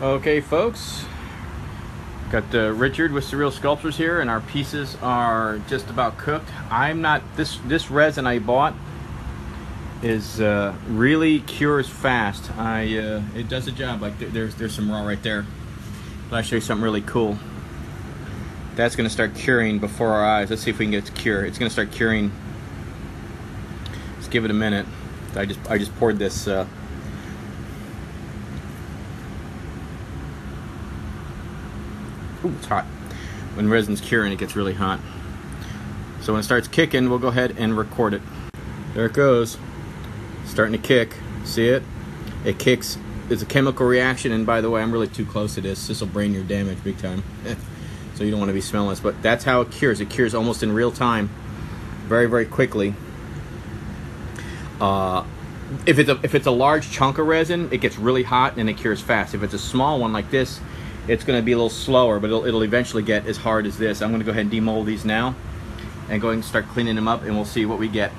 Okay, folks. Got uh, Richard with Surreal Sculptures here, and our pieces are just about cooked. I'm not this this resin I bought is uh, really cures fast. I uh, it does a job. Like there, there's there's some raw right there. But I'll show you something really cool. That's going to start curing before our eyes. Let's see if we can get it to cure. It's going to start curing. Let's give it a minute. I just I just poured this. Uh, Ooh, it's hot. When resin's curing, it gets really hot. So when it starts kicking, we'll go ahead and record it. There it goes. Starting to kick. See it? It kicks. It's a chemical reaction, and by the way, I'm really too close to this. This will brain your damage big time. so you don't want to be smelling this. But that's how it cures. It cures almost in real time, very, very quickly. Uh, if it's a if it's a large chunk of resin, it gets really hot and it cures fast. If it's a small one like this, it's going to be a little slower, but it'll, it'll eventually get as hard as this. I'm going to go ahead and demold these now and go and start cleaning them up and we'll see what we get.